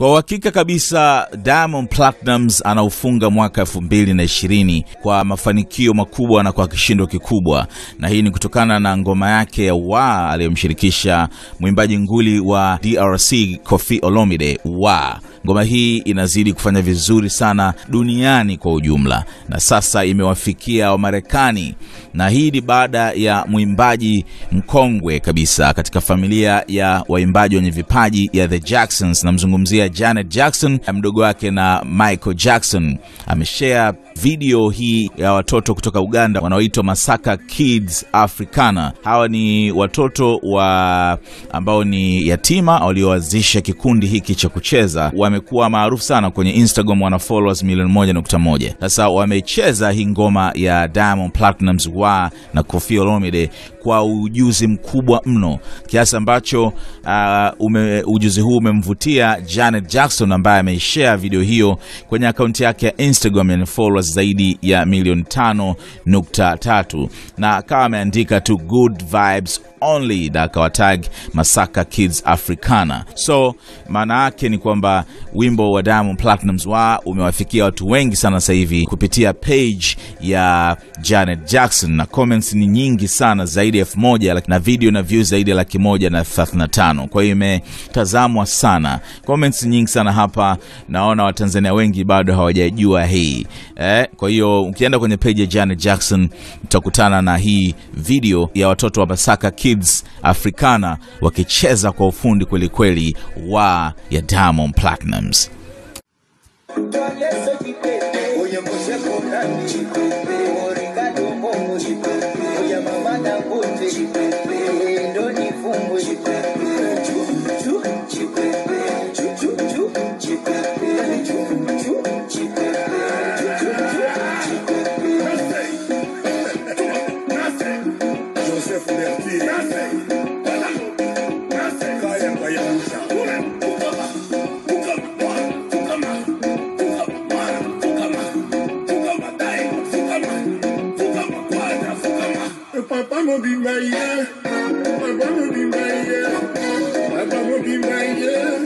Kwa uhakika kabisa Diamond Platnumz anaufunga mwaka 2020 kwa mafanikio makubwa na kwa kishindo kikubwa, na hii ni kutokana na ngoma yake ya wa aliyomshirikisha mwimbaji nguli wa DRC Koffi Olomide wa ngoma hii inazidi kufanya vizuri sana duniani kwa ujumla, na sasa imewafikia Wamarekani, na hii ni baada ya mwimbaji mkongwe kabisa katika familia ya waimbaji wenye vipaji ya The Jacksons. Namzungumzia Janet Jackson, mdogo wake na Michael Jackson. Ameshare video hii ya watoto kutoka Uganda wanaoitwa Masaka Kids Africana. Hawa ni watoto wa ambao ni yatima walioanzisha kikundi hiki cha kucheza. Wamekuwa maarufu sana kwenye Instagram, wana followers milioni moja nukta moja. Sasa wamecheza hii ngoma ya Diamond Platnumz wa na Koffi Olomide kwa ujuzi mkubwa mno kiasi ambacho uh, ume, ujuzi huu umemvutia Janet Jackson ambaye ameishare video hiyo kwenye akaunti yake ya Instagram yenye followers zaidi ya milioni tano nukta tatu na akawa ameandika tu good vibes only na akawatag Masaka Kids Africana. So maana yake ni kwamba wimbo wa Diamond Platnumz wa umewafikia watu wengi sana sasa hivi kupitia page ya Janet Jackson, na comments ni nyingi sana zaidi ya elfu moja na video na views zaidi ya laki moja na thelathini na tano. Kwa hiyo imetazamwa sana, comments nyingi sana hapa. Naona Watanzania wengi bado hawajajua hii eh. Kwa hiyo ukienda kwenye page ya Janet Jackson utakutana na hii video ya watoto wa Masaka Kids Africana wakicheza kwa ufundi kwelikweli wa ya Diamond Platnumz. times. Nothing. Mo be my yeah. Papa mo be my yeah. Papa mo be my yeah.